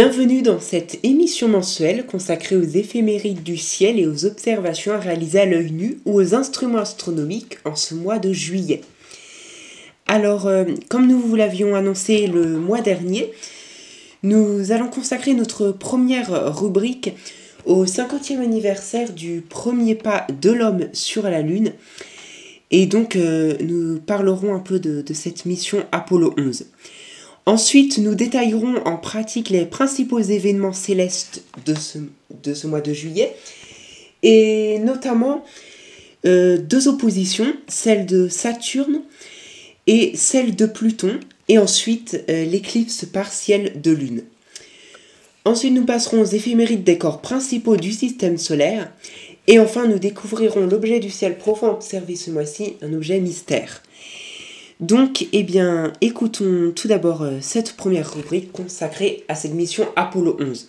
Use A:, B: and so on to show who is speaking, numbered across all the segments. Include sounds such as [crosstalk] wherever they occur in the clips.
A: Bienvenue dans cette émission mensuelle consacrée aux éphémérides du ciel et aux observations réalisées à l'œil nu ou aux instruments astronomiques en ce mois de juillet. Alors, euh, comme nous vous l'avions annoncé le mois dernier, nous allons consacrer notre première rubrique au 50e anniversaire du premier pas de l'homme sur la Lune. Et donc, euh, nous parlerons un peu de, de cette mission Apollo 11. Ensuite, nous détaillerons en pratique les principaux événements célestes de ce, mois de juillet, et notamment euh, deux oppositions, celle de Saturne et celle de Pluton, et ensuite euh, l'éclipse partielle de Lune. Ensuite, nous passerons aux éphémérides des corps principaux du système solaire, et enfin, nous découvrirons l'objet du ciel profond observé ce mois-ci, un objet mystère. Donc, eh bien, écoutons tout d'abord euh, cette première rubrique consacrée à cette mission Apollo 11.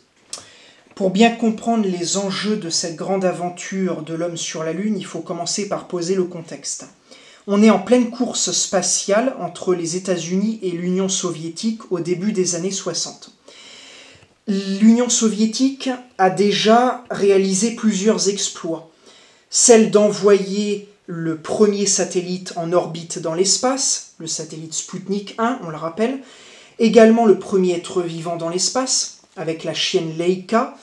B: Pour bien comprendre les enjeux de cette grande aventure de l'homme sur la Lune, il faut commencer par poser le contexte. On est en pleine course spatiale entre les États-Unis et l'Union soviétique au début des années 60. L'Union soviétique a déjà réalisé plusieurs exploits. Celle d'envoyer le premier satellite en orbite dans l'espace, le satellite Sputnik 1, on le rappelle, également le premier être vivant dans l'espace, avec la chienne Leica,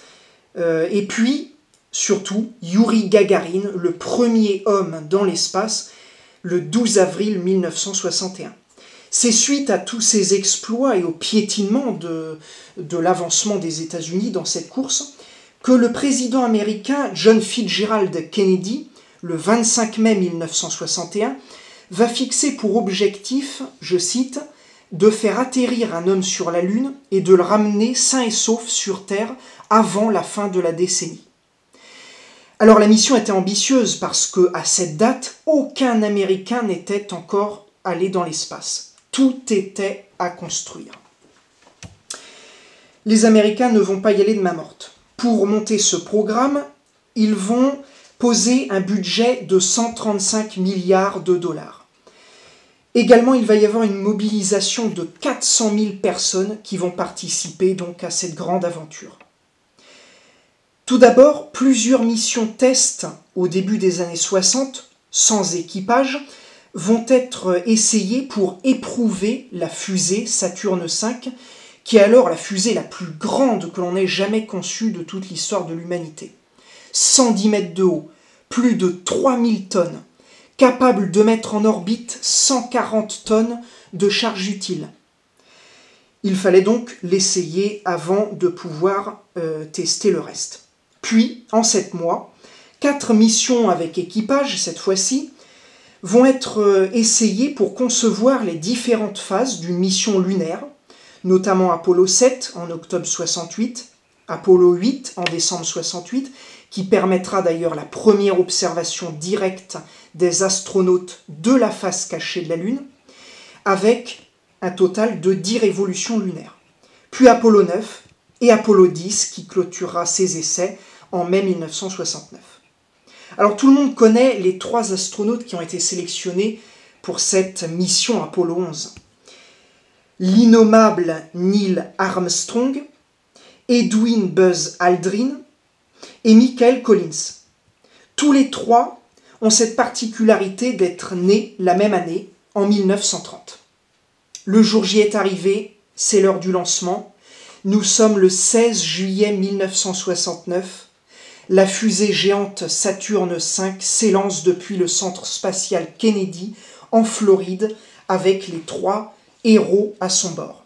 B: euh, et puis, surtout, Yuri Gagarin, le premier homme dans l'espace, le 12 avril 1961. C'est suite à tous ces exploits et au piétinement de, de l'avancement des États-Unis dans cette course que le président américain John Fitzgerald Kennedy le 25 mai 1961, va fixer pour objectif, je cite, de faire atterrir un homme sur la Lune et de le ramener sain et sauf sur Terre avant la fin de la décennie. Alors la mission était ambitieuse parce que à cette date, aucun Américain n'était encore allé dans l'espace. Tout était à construire. Les Américains ne vont pas y aller de main morte. Pour monter ce programme, ils vont poser un budget de 135 milliards de dollars. Également, il va y avoir une mobilisation de 400 000 personnes qui vont participer donc à cette grande aventure. Tout d'abord, plusieurs missions test au début des années 60, sans équipage, vont être essayées pour éprouver la fusée Saturne V, qui est alors la fusée la plus grande que l'on ait jamais conçue de toute l'histoire de l'humanité. 110 mètres de haut, plus de 3000 tonnes, capable de mettre en orbite 140 tonnes de charge utile. Il fallait donc l'essayer avant de pouvoir euh, tester le reste. Puis, en sept mois, quatre missions avec équipage, cette fois-ci, vont être euh, essayées pour concevoir les différentes phases d'une mission lunaire, notamment Apollo 7 en octobre 68, Apollo 8 en décembre 68 qui permettra d'ailleurs la première observation directe des astronautes de la face cachée de la Lune, avec un total de 10 révolutions lunaires. Puis Apollo 9 et Apollo 10 qui clôturera ses essais en mai 1969. Alors tout le monde connaît les trois astronautes qui ont été sélectionnés pour cette mission Apollo 11. L'innommable Neil Armstrong, Edwin Buzz Aldrin Michael Collins. Tous les trois ont cette particularité d'être nés la même année, en 1930. Le jour J est arrivé, c'est l'heure du lancement. Nous sommes le 16 juillet 1969. La fusée géante Saturne V s'élance depuis le centre spatial Kennedy en Floride avec les trois héros à son bord.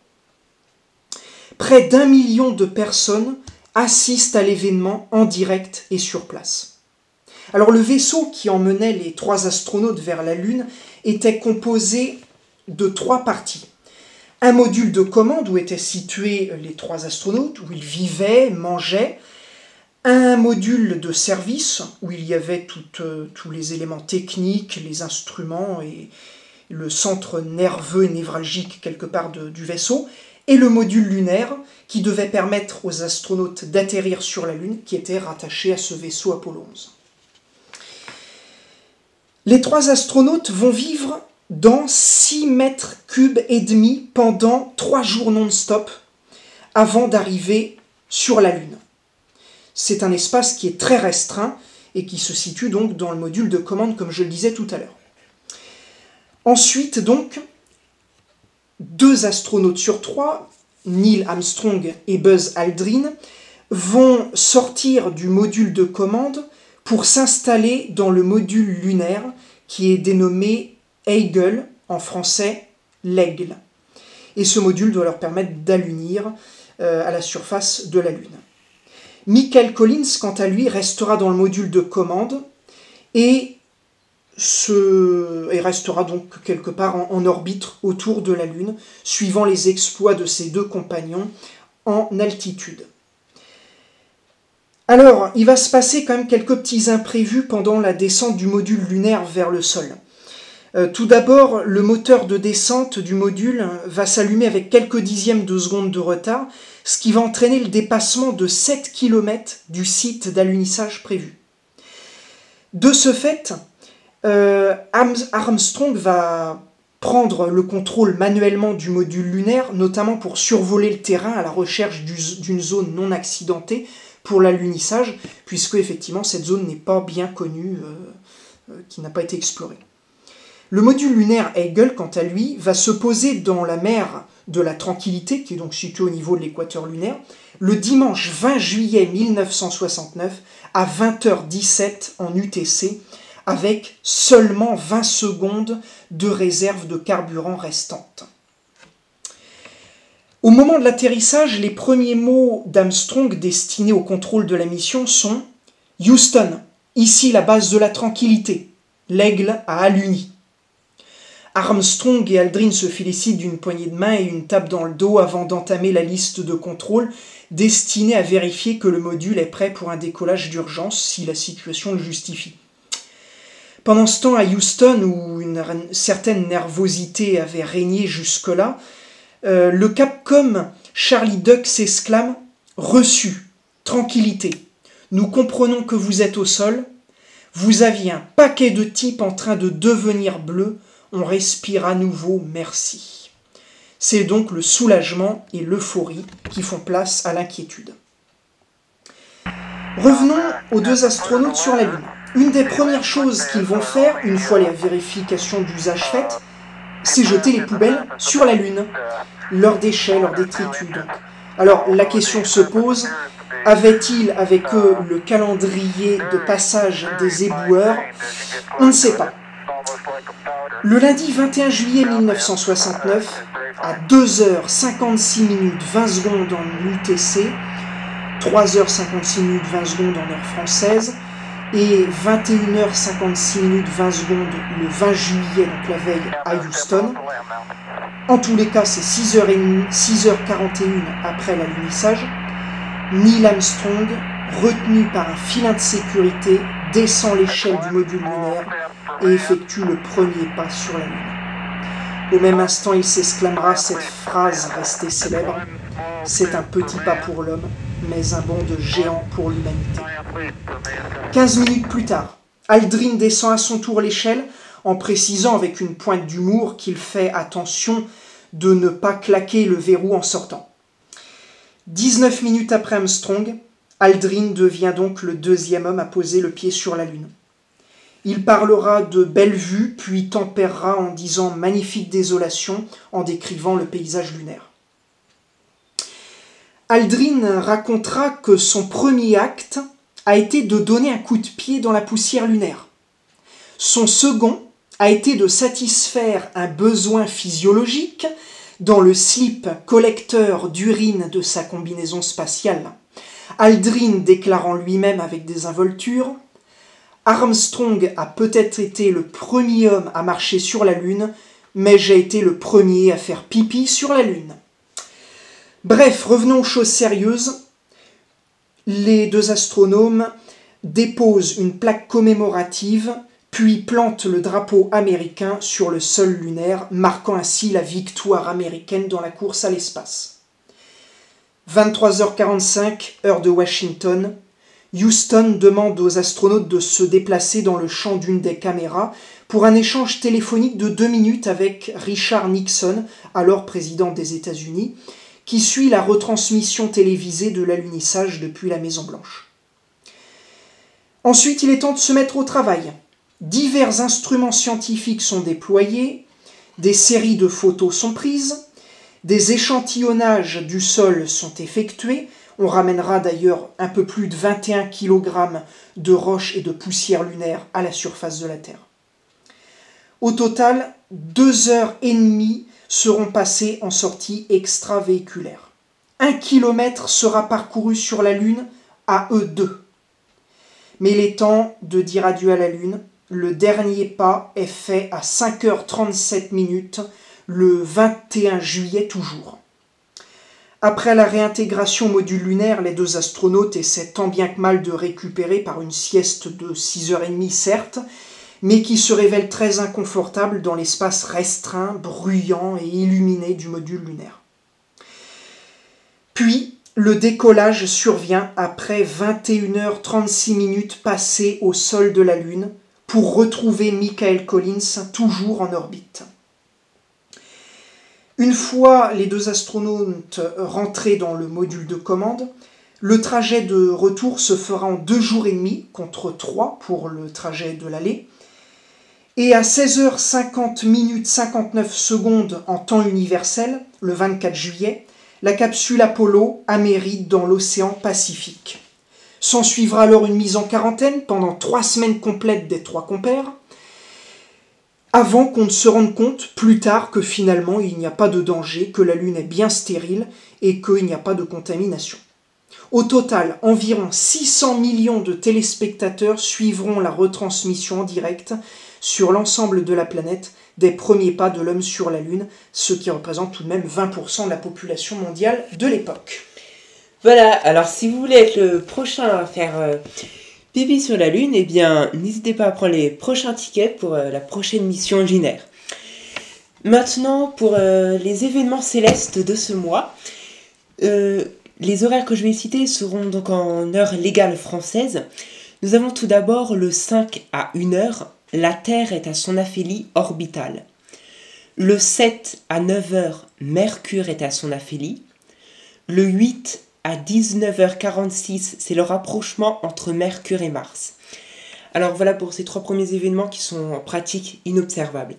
B: Près d'un million de personnes assistent à l'événement en direct et sur place. Alors le vaisseau qui emmenait les trois astronautes vers la Lune était composé de trois parties. Un module de commande où étaient situés les trois astronautes, où ils vivaient, mangeaient. Un module de service où il y avait euh, tous les éléments techniques, les instruments et le centre nerveux et névralgique quelque part du vaisseau et le module lunaire qui devait permettre aux astronautes d'atterrir sur la Lune, qui était rattaché à ce vaisseau Apollo 11. Les trois astronautes vont vivre dans 6 mètres cubes et demi pendant 3 jours non-stop, avant d'arriver sur la Lune. C'est un espace qui est très restreint et qui se situe donc dans le module de commande comme je le disais tout à l'heure. Ensuite donc, deux astronautes sur trois, Neil Armstrong et Buzz Aldrin, vont sortir du module de commande pour s'installer dans le module lunaire qui est dénommé Eagle, en français l'aigle. Et ce module doit leur permettre d'allunir euh, à la surface de la Lune. Michael Collins, quant à lui, restera dans le module de commande et, restera donc quelque part en, orbite autour de la Lune, suivant les exploits de ses deux compagnons en altitude. Alors, il va se passer quand même quelques petits imprévus pendant la descente du module lunaire vers le sol. Euh, tout d'abord, le moteur de descente du module va s'allumer avec quelques dixièmes de seconde de retard, ce qui va entraîner le dépassement de 7 km du site d'alunissage prévu. De ce fait, euh, Armstrong va prendre le contrôle manuellement du module lunaire, notamment pour survoler le terrain à la recherche d'une zone non accidentée pour l'alunissage, puisque effectivement cette zone n'est pas bien connue, euh, qui n'a pas été explorée. Le module lunaire Eagle, quant à lui, va se poser dans la mer de la Tranquillité, qui est donc située au niveau de l'équateur lunaire, le dimanche 20 juillet 1969 à 20h17 en UTC, avec seulement 20 secondes de réserve de carburant restante. Au moment de l'atterrissage, les premiers mots d'Armstrong destinés au contrôle de la mission sont Houston, ici la base de la tranquillité. L'aigle a alluni. Armstrong et Aldrin se félicitent d'une poignée de main et une tape dans le dos avant d'entamer la liste de contrôle destinée à vérifier que le module est prêt pour un décollage d'urgence si la situation le justifie. Pendant ce temps, à Houston, où une certaine nervosité avait régné jusque-là, euh, le Capcom Charlie Duck s'exclame Reçu, tranquillité. Nous comprenons que vous êtes au sol. Vous aviez un paquet de types en train de devenir bleus on respire à nouveau merci. C'est donc le soulagement et l'euphorie qui font place à l'inquiétude. Revenons aux deux astronautes sur la Lune. Une des premières choses qu'ils vont faire, une fois les vérifications d'usage faites, c'est jeter les poubelles sur la Lune, leurs déchets, leurs détritus. Alors la question se pose, avaient-ils avec eux le calendrier de passage des éboueurs? On ne sait pas. Le lundi 21 juillet 1969, à 2h56 minutes 20 secondes en UTC, 3h56 minutes 20 secondes en heure française, et 21h56 minutes 20 secondes le 20 juillet, donc la veille, à Houston. En tous les cas, c'est 6h41 après l'alunissage. Neil Armstrong, retenu par un filet de sécurité, descend l'échelle du module lunaire et effectue le premier pas sur la Lune. Au même instant, il s'exclamera cette phrase restée célèbre C'est un petit pas pour l'homme, mais un bond de géant pour l'humanité. Quinze minutes plus tard, Aldrin descend à son tour l'échelle en précisant avec une pointe d'humour qu'il fait attention de ne pas claquer le verrou en sortant. 19 minutes après Armstrong, Aldrin devient donc le deuxième homme à poser le pied sur la Lune. Il parlera de belles vues, puis tempérera en disant magnifique désolation en décrivant le paysage lunaire. Aldrin racontera que son premier acte a été de donner un coup de pied dans la poussière lunaire. Son second a été de satisfaire un besoin physiologique dans le slip collecteur d'urine de sa combinaison spatiale. Aldrin déclarant lui-même avec des involtures Armstrong a peut-être été le premier homme à marcher sur la Lune, mais j'ai été le premier à faire pipi sur la Lune. Bref, revenons aux choses sérieuses. Les deux astronomes déposent une plaque commémorative, puis plantent le drapeau américain sur le sol lunaire, marquant ainsi la victoire américaine dans la course à l'espace. 23h45, heure de Washington, Houston demande aux astronautes de se déplacer dans le champ d'une des caméras pour un échange téléphonique de deux minutes avec Richard Nixon, alors président des États-Unis, qui suit la retransmission télévisée de l'alunissage depuis la Maison Blanche. Ensuite, il est temps de se mettre au travail. Divers instruments scientifiques sont déployés, des séries de photos sont prises, des échantillonnages du sol sont effectués, on ramènera d'ailleurs un peu plus de 21 kg de roches et de poussière lunaire à la surface de la Terre. Au total, deux heures et demie seront passées en sortie extravéhiculaire. Un kilomètre sera parcouru sur la Lune à eux deux. Mais il est temps de dire adieu à la Lune. Le dernier pas est fait à 5h37 minutes, le 21 juillet toujours. Après la réintégration module lunaire, les deux astronautes essaient tant bien que mal de récupérer par une sieste de 6h30 certes, mais qui se révèle très inconfortable dans l'espace restreint, bruyant et illuminé du module lunaire. Puis, le décollage survient après 21h36 minutes passées au sol de la Lune pour retrouver Michael Collins toujours en orbite. Une fois les deux astronautes rentrés dans le module de commande, le trajet de retour se fera en deux jours et demi contre trois pour le trajet de l'aller. Et à 16h50 minutes 59 secondes en temps universel, le 24 juillet, la capsule Apollo amérite dans l'océan Pacifique. S'en suivra alors une mise en quarantaine pendant trois semaines complètes des trois compères, avant qu'on ne se rende compte plus tard que finalement il n'y a pas de danger, que la Lune est bien stérile et qu'il n'y a pas de contamination. Au total, environ 600 millions de téléspectateurs suivront la retransmission en direct sur l'ensemble de la planète des premiers pas de l'homme sur la Lune, ce qui représente tout de même 20% de la population mondiale de l'époque.
A: Voilà, alors si vous voulez être le prochain à faire euh, sur la Lune, eh bien n'hésitez pas à prendre les prochains tickets pour euh, la prochaine mission Ginaire. Maintenant, pour euh, les événements célestes de ce mois, les horaires que je vais citer seront donc en heure légale française. Nous avons tout d'abord le 5 à 1 heure la Terre est à son aphélie orbitale. Le 7 à 9 h Mercure est à son aphélie. Le 8 à 19h46, c'est le rapprochement entre Mercure et Mars. Alors voilà pour ces trois premiers événements qui sont en pratique inobservables.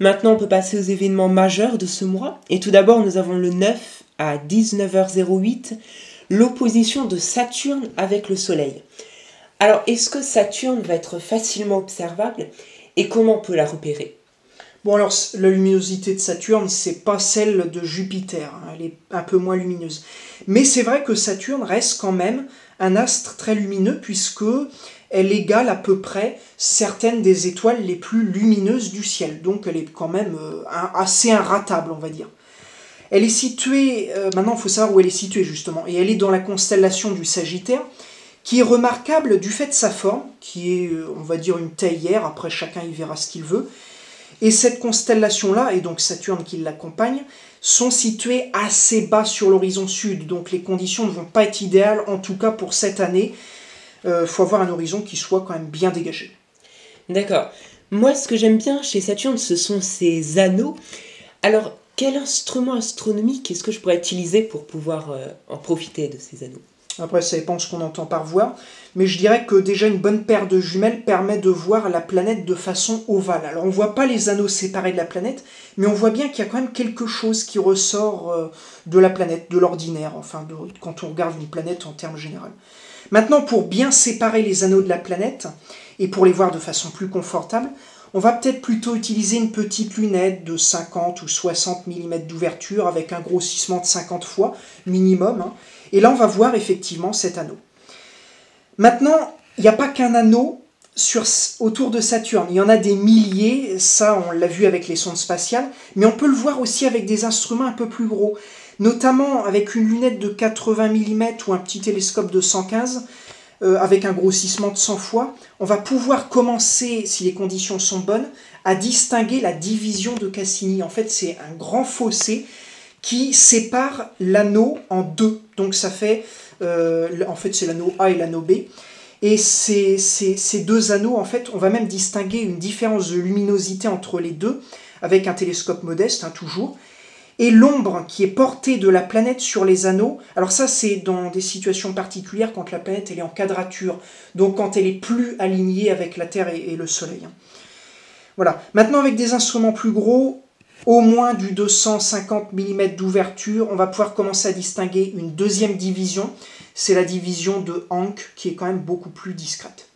A: Maintenant, on peut passer aux événements majeurs de ce mois. Et tout d'abord, nous avons le 9 à 19h08, l'opposition de Saturne avec le Soleil. Alors, est-ce que Saturne va être facilement observable et comment on peut la repérer?
B: Bon, alors, la luminosité de Saturne, c'est pas celle de Jupiter, hein, elle est un peu moins lumineuse. Mais c'est vrai que Saturne reste quand même un astre très lumineux puisque elle égale à peu près certaines des étoiles les plus lumineuses du ciel. Donc elle est quand même euh, assez inratable, on va dire. Elle est située, euh, maintenant il faut savoir où elle est située justement, et elle est dans la constellation du Sagittaire, qui est remarquable du fait de sa forme, qui est, euh, on va dire, une théière, après chacun y verra ce qu'il veut. Et cette constellation-là, et donc Saturne qui l'accompagne, sont situées assez bas sur l'horizon sud, donc les conditions ne vont pas être idéales, en tout cas pour cette année. Il euh, faut avoir un horizon qui soit quand même bien dégagé.
A: D'accord. Moi, ce que j'aime bien chez Saturne, ce sont ses anneaux. Alors, quel instrument astronomique est-ce que je pourrais utiliser pour pouvoir euh, en profiter de ces anneaux?
B: Après, ça dépend ce qu'on entend par voir. Mais je dirais que déjà une bonne paire de jumelles permet de voir la planète de façon ovale. Alors on ne voit pas les anneaux séparés de la planète, mais on voit bien qu'il y a quand même quelque chose qui ressort euh, de la planète, de l'ordinaire, enfin, quand on regarde une planète en termes généraux. Maintenant, pour bien séparer les anneaux de la planète, et pour les voir de façon plus confortable, on va peut-être plutôt utiliser une petite lunette de 50 ou 60 mm d'ouverture avec un grossissement de 50 fois minimum. Hein. Et là, on va voir effectivement cet anneau. Maintenant, il n'y a pas qu'un anneau autour de Saturne. Il y en a des milliers, ça on l'a vu avec les sondes spatiales, mais on peut le voir aussi avec des instruments un peu plus gros, notamment avec une lunette de 80 mm ou un petit télescope de 115, euh, avec un grossissement de 100 fois. On va pouvoir commencer, si les conditions sont bonnes, à distinguer la division de Cassini. En fait, c'est un grand fossé qui sépare l'anneau en deux. Donc ça fait, euh, en fait c'est l'anneau A et l'anneau B. Et ces, ces, deux anneaux, en fait, on va même distinguer une différence de luminosité entre les deux, avec un télescope modeste, hein, toujours. et l'ombre qui est portée de la planète sur les anneaux. Alors ça, c'est dans des situations particulières quand la planète elle est en quadrature, donc quand elle est plus alignée avec la Terre et, le Soleil. Voilà. Maintenant, avec des instruments plus gros, au moins du 250 mm d'ouverture, on va pouvoir commencer à distinguer une deuxième division. C'est la division de Hank, qui est quand même beaucoup plus discrète.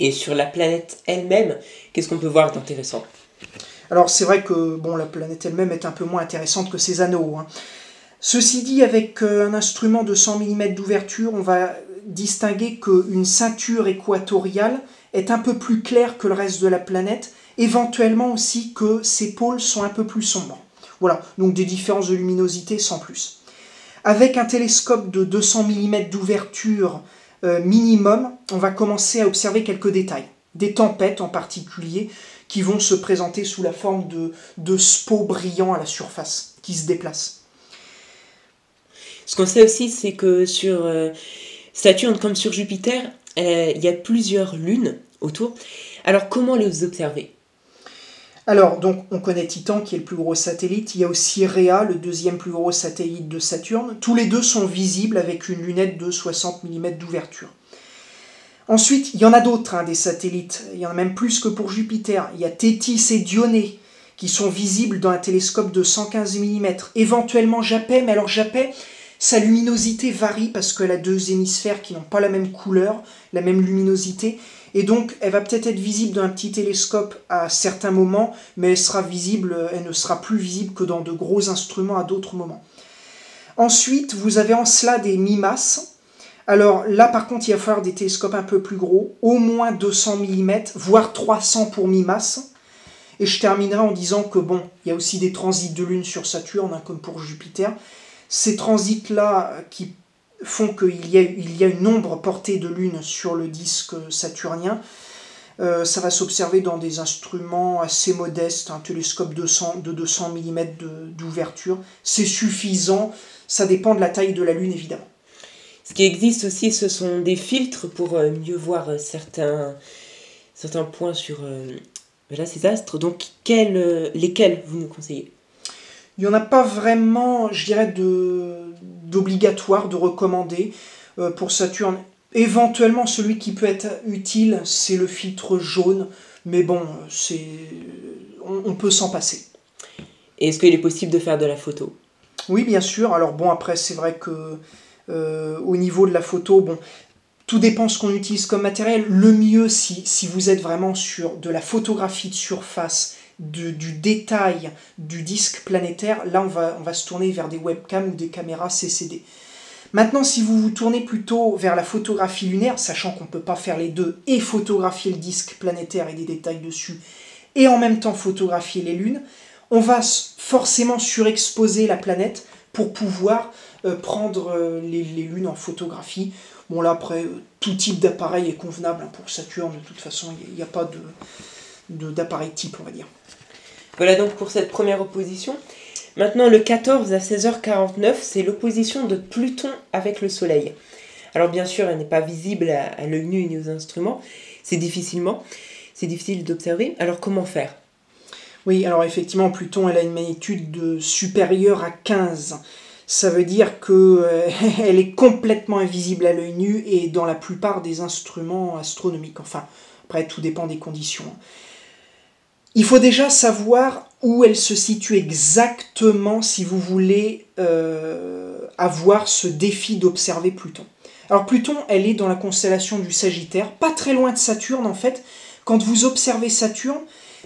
A: Et sur la planète elle-même, qu'est-ce qu'on peut voir d'intéressant?
B: Alors c'est vrai que bon, la planète elle-même est un peu moins intéressante que ses anneaux. Hein. Ceci dit, avec euh, un instrument de 100 mm d'ouverture, on va distinguer qu'une ceinture équatoriale est un peu plus claire que le reste de la planète, éventuellement aussi que ses pôles sont un peu plus sombres. Voilà, donc des différences de luminosité sans plus. Avec un télescope de 200 mm d'ouverture euh, minimum, on va commencer à observer quelques détails. Des tempêtes en particulier, qui vont se présenter sous la forme de, de spots brillants à la surface, qui se déplacent.
A: Ce qu'on sait aussi, c'est que sur euh, Saturne comme sur Jupiter, euh, il y a plusieurs lunes autour. Alors comment les observer?
B: Alors, donc, on connaît Titan qui est le plus gros satellite. Il y a aussi Rhea, le deuxième plus gros satellite de Saturne. Tous les deux sont visibles avec une lunette de 60 mm d'ouverture. Ensuite, il y en a d'autres, hein, des satellites. Il y en a même plus que pour Jupiter. Il y a Tétis et Dionée qui sont visibles dans un télescope de 115 mm. Éventuellement Japet, mais alors Japet, sa luminosité varie parce qu'elle a deux hémisphères qui n'ont pas la même couleur, la même luminosité. Et donc, elle va peut-être être visible dans un petit télescope à certains moments, mais elle sera visible, elle ne sera plus visible que dans de gros instruments à d'autres moments. Ensuite, vous avez en cela des mi-masses alors là, par contre, il va falloir des télescopes un peu plus gros, au moins 200 mm, voire 300 pour mi-masse. Et je terminerai en disant que bon, il y a aussi des transits de Lune sur Saturne, hein, comme pour Jupiter. Ces transits-là qui font qu'il y, a, il y a une ombre portée de Lune sur le disque saturnien. Euh, ça va s'observer dans des instruments assez modestes, un télescope de 200 mm d'ouverture. C'est suffisant, ça dépend de la taille de la Lune évidemment.
A: Ce qui existe aussi, ce sont des filtres pour euh, mieux voir euh, certains, certains points sur euh, ces astres. Donc, quels, lesquels vous nous conseillez?
B: Il n'y en a pas vraiment, je dirais, d'obligatoire, de, recommander pour Saturne. Éventuellement, celui qui peut être utile, c'est le filtre jaune. Mais bon, c'est on, on peut s'en passer.
A: Est-ce qu'il est possible de faire de la photo?
B: Oui, bien sûr. Alors bon, après, c'est vrai que euh, au niveau de la photo, bon, tout dépend ce qu'on utilise comme matériel. Le mieux, si, si, vous êtes vraiment sur de la photographie de surface, du détail du disque planétaire, là on va, se tourner vers des webcams ou des caméras CCD. Maintenant, si vous vous tournez plutôt vers la photographie lunaire, sachant qu'on ne peut pas faire les deux, et photographier le disque planétaire et des détails dessus, et en même temps photographier les lunes, on va forcément surexposer la planète pour pouvoir euh, prendre euh, les, lunes en photographie. Bon là après, euh, tout type d'appareil est convenable hein, pour Saturne, de toute façon il n'y a, pas de, d'appareil type on va dire.
A: Voilà donc pour cette première opposition. Maintenant le 14 à 16h49, c'est l'opposition de Pluton avec le Soleil. Alors bien sûr, elle n'est pas visible à, à l'œil nu ni aux instruments, c'est difficilement, c'est difficile d'observer. Alors comment faire?
B: Oui, alors effectivement, Pluton, elle a une magnitude de supérieure à 15 ça veut dire qu'elle euh, [laughs] est complètement invisible à l'œil nu et dans la plupart des instruments astronomiques. Enfin, après, tout dépend des conditions. Il faut déjà savoir où elle se situe exactement si vous voulez euh, avoir ce défi d'observer Pluton. Alors Pluton, elle est dans la constellation du Sagittaire, pas très loin de Saturne en fait. Quand vous observez Saturne,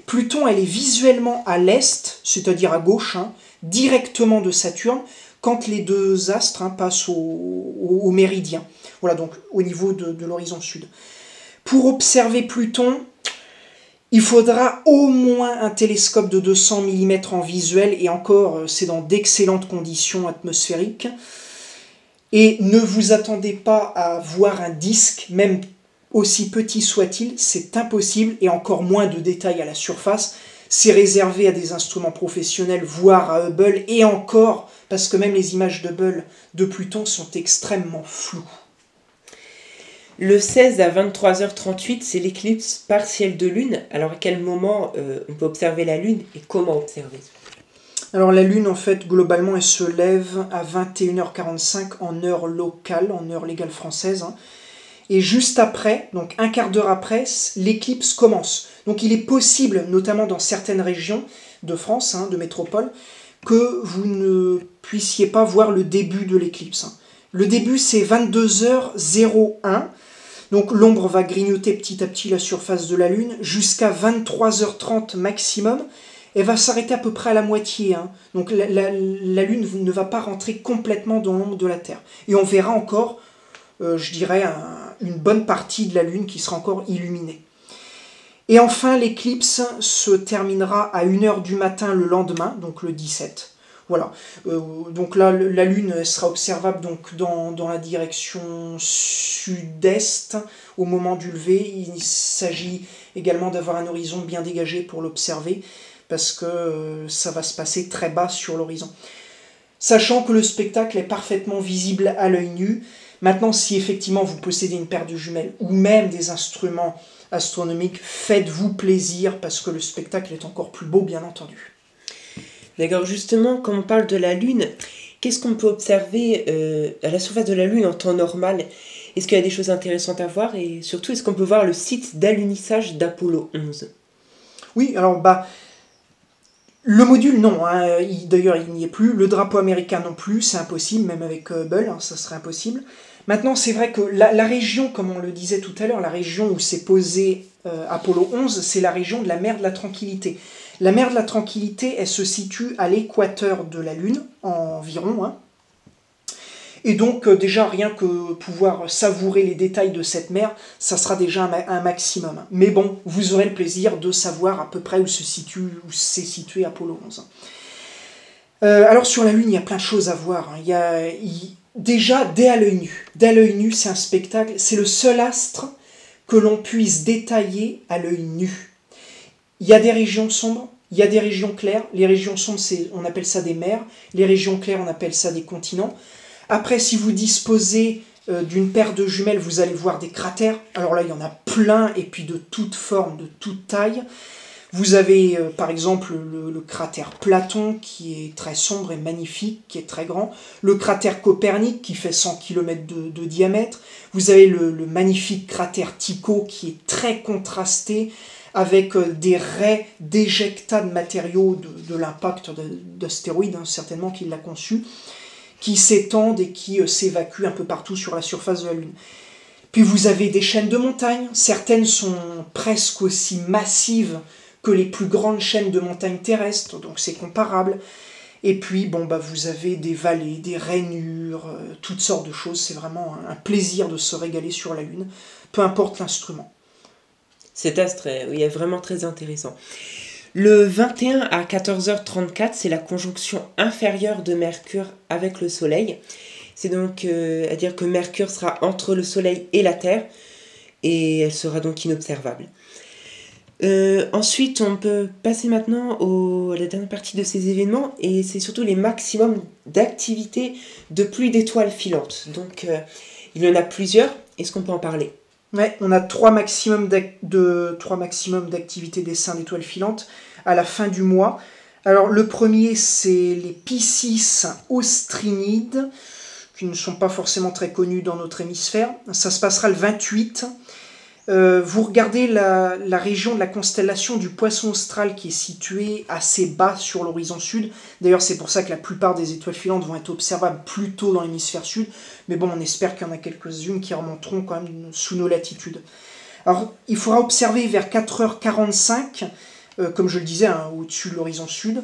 B: Pluton, elle est visuellement à l'est, c'est-à-dire à gauche, hein, directement de Saturne quand les deux astres hein, passent au, méridien, voilà donc au niveau de, l'horizon sud. Pour observer Pluton, il faudra au moins un télescope de 200 mm en visuel, et encore, euh, c'est dans d'excellentes conditions atmosphériques. Et ne vous attendez pas à voir un disque, même aussi petit soit-il, c'est impossible, et encore moins de détails à la surface. C'est réservé à des instruments professionnels, voire à Hubble, et encore, parce que même les images de Hubble de Pluton sont extrêmement floues.
A: Le 16 à 23h38, c'est l'éclipse partielle de Lune. Alors à quel moment euh, on peut observer la Lune et comment observer?
B: Alors la Lune, en fait, globalement, elle se lève à 21h45 en heure locale, en heure légale française. hein. Et juste après, donc un quart d'heure après, l'éclipse commence. Donc il est possible, notamment dans certaines régions de France, hein, de métropole, que vous ne puissiez pas voir le début de l'éclipse. hein. Le début, c'est 22h01. Donc l'ombre va grignoter petit à petit la surface de la Lune jusqu'à 23h30 maximum. Elle va s'arrêter à peu près à la moitié. hein. Donc la, Lune ne va pas rentrer complètement dans l'ombre de la Terre. Et on verra encore, euh, je dirais, un- une bonne partie de la Lune qui sera encore illuminée. Et enfin, l'éclipse se terminera à 1h du matin le lendemain, donc le 17. Voilà. Euh, donc là, la Lune sera observable donc dans, dans la direction sud-est au moment du lever. Il s'agit également d'avoir un horizon bien dégagé pour l'observer parce que euh, ça va se passer très bas sur l'horizon. Sachant que le spectacle est parfaitement visible à l'œil nu. Maintenant, si effectivement vous possédez une paire de jumelles ou même des instruments astronomiques, faites-vous plaisir parce que le spectacle est encore plus beau, bien entendu.
A: D'accord, justement, quand on parle de la Lune, qu'est-ce qu'on peut observer euh, à la surface de la Lune en temps normal? Est-ce qu'il y a des choses intéressantes à voir? Et surtout, est-ce qu'on peut voir le site d'alunissage d'Apollo 11
B: Oui, alors bah. Le module, non, hein, il- d'ailleurs il n'y est plus. Le drapeau américain non plus, c'est impossible, même avec euh, Hubble, hein, ça serait impossible. Maintenant, c'est vrai que la, la région, comme on le disait tout à l'heure, la région où s'est posé euh, Apollo 11, c'est la région de la mer de la Tranquillité. La mer de la Tranquillité, elle se situe à l'équateur de la Lune, environ. hein. Et donc, euh, déjà, rien que pouvoir savourer les détails de cette mer, ça sera déjà un, ma- un maximum. Mais bon, vous aurez le plaisir de savoir à peu près où se situe, où s'est situé Apollo 11. Euh, alors, sur la Lune, il y a plein de choses à voir. hein. Il y a, déjà, dès à l'œil nu. Dès à l'œil nu, c'est un spectacle. C'est le seul astre que l'on puisse détailler à l'œil nu. Il y a des régions sombres, il y a des régions claires. Les régions sombres, on appelle ça des mers. Les régions claires, on appelle ça des continents. Après, si vous disposez euh, d'une paire de jumelles, vous allez voir des cratères. Alors là, il y en a plein, et puis de toutes formes, de toutes tailles. Vous avez euh, par exemple le, cratère Platon qui est très sombre et magnifique, qui est très grand. Le cratère Copernic qui fait 100 km de, diamètre. Vous avez le magnifique cratère Tycho qui est très contrasté avec euh, des raies d'éjectats de matériaux de, l'impact de- d'astéroïdes, hein, certainement qu'il l'a conçu, qui s'étendent et qui euh, s'évacuent un peu partout sur la surface de la Lune. Puis vous avez des chaînes de montagnes, certaines sont presque aussi massives que les plus grandes chaînes de montagnes terrestres, donc c'est comparable. Et puis, bon, bah, vous avez des vallées, des rainures, euh, toutes sortes de choses. C'est vraiment un plaisir de se régaler sur la Lune, peu importe l'instrument.
A: Cet astre est, oui, vraiment très intéressant. Le 21 à 14h34, c'est la conjonction inférieure de Mercure avec le Soleil. C'est donc euh, à dire que Mercure sera entre le Soleil et la Terre et elle sera donc inobservable. Euh, ensuite, on peut passer maintenant à la dernière partie de ces événements et c'est surtout les maximums d'activité de pluie d'étoiles filantes. Donc, euh, il y en a plusieurs. Est-ce qu'on peut en parler?
B: Ouais, on a trois maximums de trois maximums d'activité des seins d'étoiles filantes à la fin du mois. Alors le premier c'est les Piscis austrinides qui ne sont pas forcément très connus dans notre hémisphère. Ça se passera le 28. Euh, vous regardez la, région de la constellation du Poisson austral qui est située assez bas sur l'horizon sud. D'ailleurs, c'est pour ça que la plupart des étoiles filantes vont être observables plutôt dans l'hémisphère sud. Mais bon, on espère qu'il y en a quelques-unes qui remonteront quand même sous nos latitudes. Alors, il faudra observer vers 4h45, euh, comme je le disais, hein, au-dessus de l'horizon sud.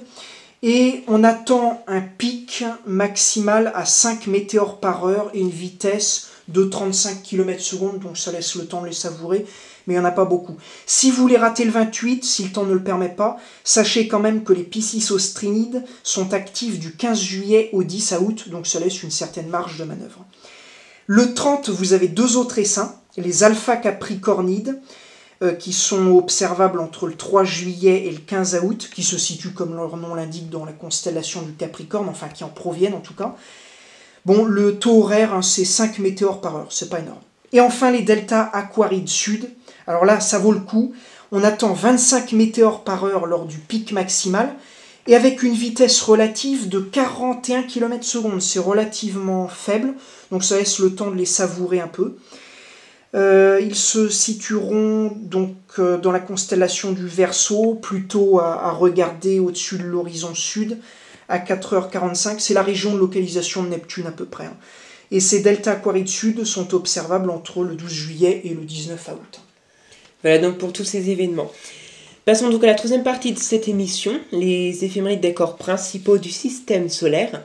B: Et on attend un pic maximal à 5 météores par heure et une vitesse de 35 km secondes, donc ça laisse le temps de les savourer, mais il n'y en a pas beaucoup. Si vous voulez rater le 28, si le temps ne le permet pas, sachez quand même que les Piscis austrinides sont actifs du 15 juillet au 10 août, donc ça laisse une certaine marge de manœuvre. Le 30, vous avez deux autres essaims, les Alpha capricornides, euh, qui sont observables entre le 3 juillet et le 15 août, qui se situent, comme leur nom l'indique, dans la constellation du Capricorne, enfin qui en proviennent en tout cas. Bon, le taux horaire, hein, c'est 5 météores par heure, c'est pas énorme. Et enfin, les deltas aquarides sud. Alors là, ça vaut le coup. On attend 25 météores par heure lors du pic maximal. et avec une vitesse relative de 41 km s C'est relativement faible, donc ça laisse le temps de les savourer un peu. Euh, ils se situeront donc euh, dans la constellation du Verseau, plutôt à, regarder au-dessus de l'horizon sud, à 4h45. C'est la région de localisation de Neptune à peu près. Hein. Et ces delta aquarides sud sont observables entre le 12 juillet et le 19 août.
A: Voilà donc pour tous ces événements. Passons donc à la troisième partie de cette émission, les éphémérides des corps principaux du système solaire.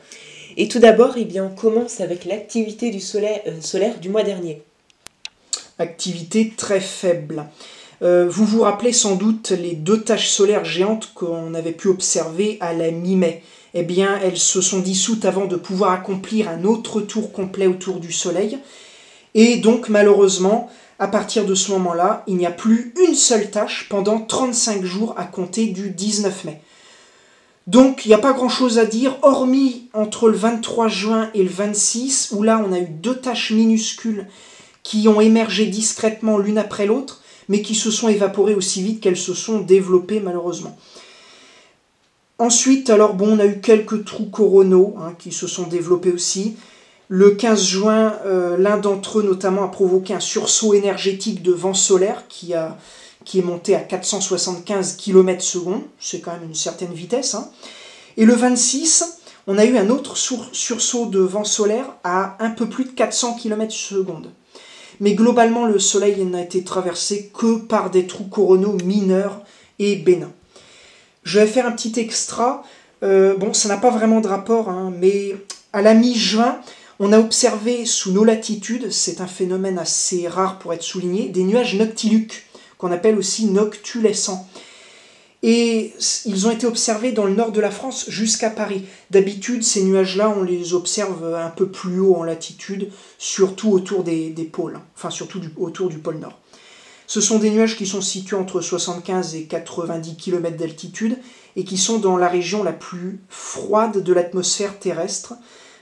A: Et tout d'abord, eh bien, on commence avec l'activité du solaire, euh, solaire du mois dernier.
B: Activité très faible. Euh, vous vous rappelez sans doute les deux taches solaires géantes qu'on avait pu observer à la mi-mai. Eh bien, elles se sont dissoutes avant de pouvoir accomplir un autre tour complet autour du Soleil. Et donc, malheureusement, à partir de ce moment-là, il n'y a plus une seule tâche pendant 35 jours à compter du 19 mai. Donc il n'y a pas grand-chose à dire, hormis entre le 23 juin et le 26, où là on a eu deux tâches minuscules qui ont émergé discrètement l'une après l'autre, mais qui se sont évaporées aussi vite qu'elles se sont développées malheureusement. Ensuite, alors bon, on a eu quelques trous coronaux hein, qui se sont développés aussi. Le 15 juin, euh, l'un d'entre eux notamment a provoqué un sursaut énergétique de vent solaire qui, est monté à 475 km s c'est quand même une certaine vitesse. Hein. Et le 26, on a eu un autre sursaut de vent solaire à un peu plus de 400 km s Mais globalement, le Soleil n'a été traversé que par des trous coronaux mineurs et bénins. Je vais faire un petit extra. Euh, bon, ça n'a pas vraiment de rapport, hein, mais à la mi-juin, on a observé sous nos latitudes, c'est un phénomène assez rare pour être souligné, des nuages noctiluques, qu'on appelle aussi noctulescents. Et ils ont été observés dans le nord de la France jusqu'à Paris. D'habitude, ces nuages-là, on les observe un peu plus haut en latitude, surtout autour des, pôles, enfin surtout autour du pôle nord. Ce sont des nuages qui sont situés entre 75 et 90 km d'altitude et qui sont dans la région la plus froide de l'atmosphère terrestre,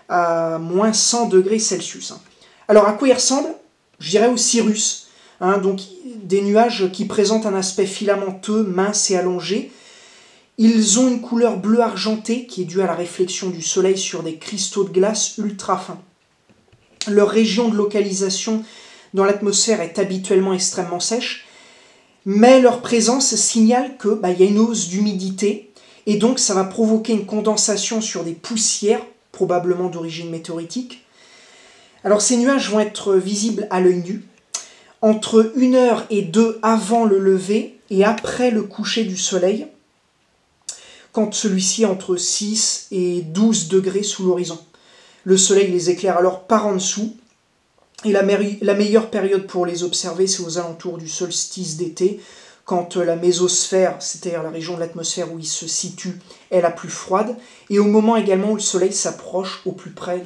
B: à moins 100 degrés Celsius. Alors à quoi ils ressemblent Je dirais aux cirrus. Hein, donc des nuages qui présentent un aspect filamenteux, mince et allongé. Ils ont une couleur bleu argenté qui est due à la réflexion du soleil sur des cristaux de glace ultra fins. Leur région de localisation dans l'atmosphère est habituellement extrêmement sèche, mais leur présence signale qu'il bah, y a une hausse d'humidité et donc ça va provoquer une condensation sur des poussières probablement d'origine météoritique. Alors ces nuages vont être visibles à l'œil nu entre 1 heure et 2 avant le lever et après le coucher du soleil, quand celui-ci est entre 6 et 12 degrés sous l'horizon. Le soleil les éclaire alors par en dessous, et la, meilleure période pour les observer, c'est aux alentours du solstice d'été, quand la mésosphère, c'est-à-dire la région de l'atmosphère où il se situe, est la plus froide, et au moment également où le Soleil s'approche au plus près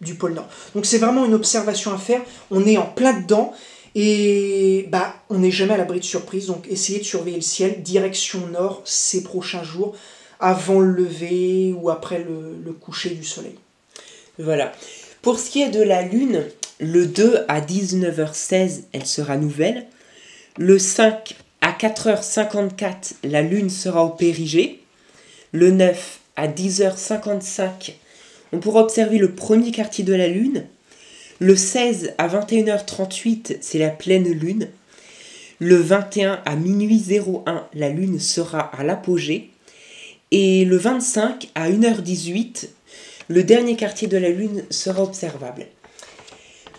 B: du, pôle Nord. Donc c'est vraiment une observation à faire, on est en plein dedans, et bah, on n'est jamais à l'abri de surprise, donc essayez de surveiller le ciel, direction nord ces prochains jours, avant le lever ou après le coucher du Soleil.
A: Voilà. Pour ce qui est de la Lune, le 2 à 19h16, elle sera nouvelle. Le 5 à 4h54, la Lune sera au périgée. Le 9 à 10h55, on pourra observer le premier quartier de la Lune. Le 16 à 21h38, c'est la pleine Lune. Le 21 à minuit 01, la Lune sera à l'apogée. Et le 25 à 1h18, le dernier quartier de la Lune sera observable.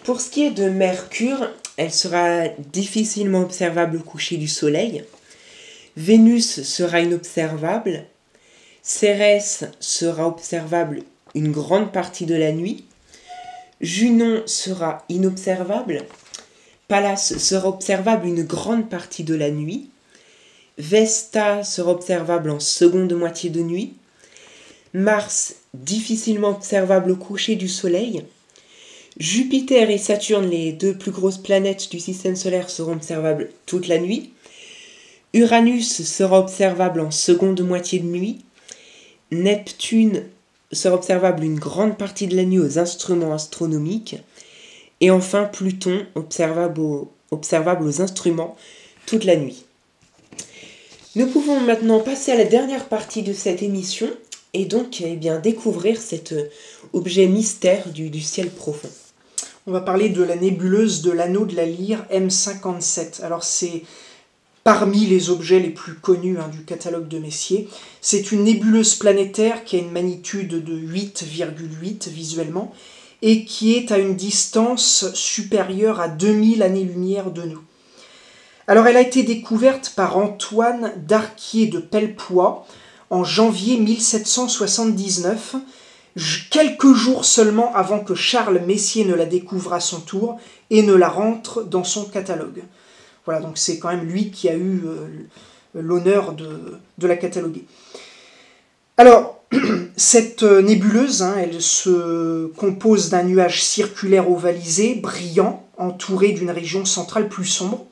A: Pour ce qui est de Mercure, elle sera difficilement observable au coucher du Soleil. Vénus sera inobservable. Cérès sera observable une grande partie de la nuit. Junon sera inobservable. Pallas sera observable une grande partie de la nuit. Vesta sera observable en seconde moitié de nuit. Mars difficilement observable au coucher du Soleil. Jupiter et Saturne, les deux plus grosses planètes du système solaire, seront observables toute la nuit. Uranus sera observable en seconde moitié de nuit. Neptune sera observable une grande partie de la nuit aux instruments astronomiques. Et enfin Pluton observable aux, instruments toute la nuit. Nous pouvons maintenant passer à la dernière partie de cette émission et donc eh découvrir cet euh, objet mystère du ciel profond.
B: On va parler de la nébuleuse de l'anneau de la lyre M57. Alors c'est parmi les objets les plus connus hein, du catalogue de Messier. C'est une nébuleuse planétaire qui a une magnitude de 8,8 visuellement et qui est à une distance supérieure à 2000 années-lumière de nous. Alors elle a été découverte par Antoine Darquier de Pellepoix en janvier 1779, quelques jours seulement avant que Charles Messier ne la découvre à son tour et ne la rentre dans son catalogue. Voilà, donc c'est quand même lui qui a eu euh, l'honneur de, la cataloguer. Alors, [clears throat] cette euh, nébuleuse, hein, elle se compose d'un nuage circulaire ovalisé, brillant, entouré d'une région centrale plus sombre.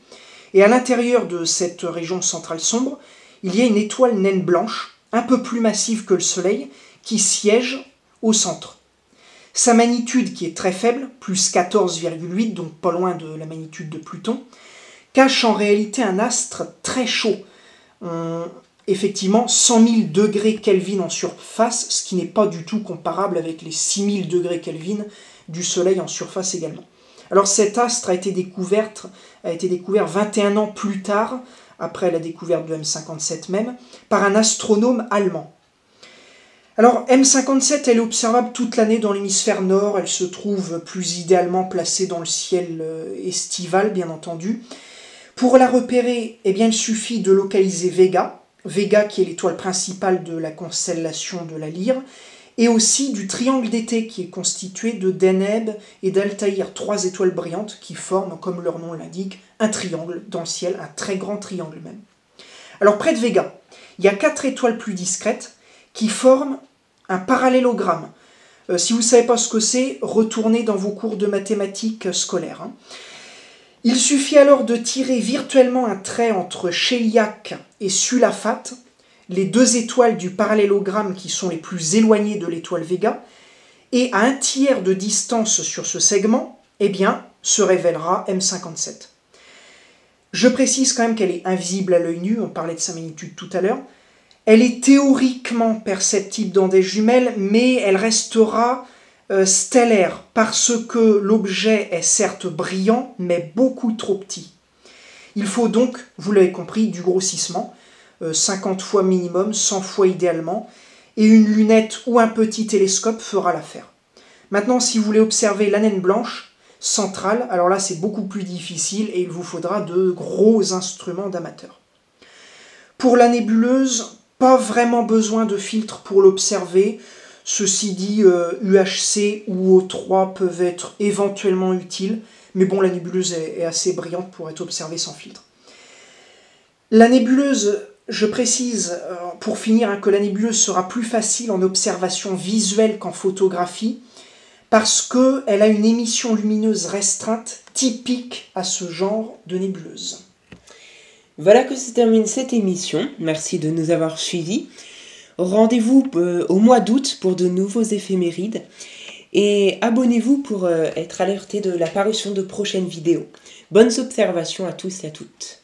B: Et à l'intérieur de cette région centrale sombre, il y a une étoile naine blanche, un peu plus massive que le Soleil, qui siège au centre. Sa magnitude, qui est très faible, plus 14,8, donc pas loin de la magnitude de Pluton, cache en réalité un astre très chaud. effectivement, 100 000 degrés Kelvin en surface, ce qui n'est pas du tout comparable avec les 6 000 degrés Kelvin du Soleil en surface également. Alors cet astre a été, a été découvert 21 ans plus tard, après la découverte de M57 même, par un astronome allemand. Alors M57, elle est observable toute l'année dans l'hémisphère nord, elle se trouve plus idéalement placée dans le ciel euh, estival, bien entendu. Pour la repérer, eh bien, il suffit de localiser Vega, Vega qui est l'étoile principale de la constellation de la Lyre, et aussi du triangle d'été qui est constitué de Deneb et d'Altaïr, trois étoiles brillantes qui forment, comme leur nom l'indique, un triangle dans le ciel, un très grand triangle même. Alors près de Vega, il y a quatre étoiles plus discrètes qui forment un parallélogramme. Euh, si vous ne savez pas ce que c'est, retournez dans vos cours de mathématiques scolaires. Hein. Il suffit alors de tirer virtuellement un trait entre Chéliac et Sulafate, les deux étoiles du parallélogramme qui sont les plus éloignées de l'étoile Vega, et à un tiers de distance sur ce segment, eh bien, se révélera M57. Je précise quand même qu'elle est invisible à l'œil nu, on parlait de sa magnitude tout à l'heure. Elle est théoriquement perceptible dans des jumelles, mais elle restera euh, stellaire parce que l'objet est certes brillant, mais beaucoup trop petit. Il faut donc, vous l'avez compris, du grossissement. 50 euh, fois minimum, 100 fois idéalement, et une lunette ou un petit télescope fera l'affaire. Maintenant, si vous voulez observer la naine blanche centrale, alors là c'est beaucoup plus difficile et il vous faudra de gros instruments d'amateurs. Pour la nébuleuse, pas vraiment besoin de filtre pour l'observer. Ceci dit, UHC ou O3 peuvent être éventuellement utiles, mais bon, la nébuleuse est assez brillante pour être observée sans filtre. La nébuleuse je précise euh, pour finir hein, que la nébuleuse sera plus facile en observation visuelle qu'en photographie parce qu'elle a une émission lumineuse restreinte typique à ce genre de nébuleuse.
A: Voilà que se termine cette émission. Merci de nous avoir suivis. Rendez-vous euh, au mois d'août pour de nouveaux éphémérides et abonnez-vous pour euh, être alerté de la parution de prochaines vidéos. Bonnes observations à tous et à toutes.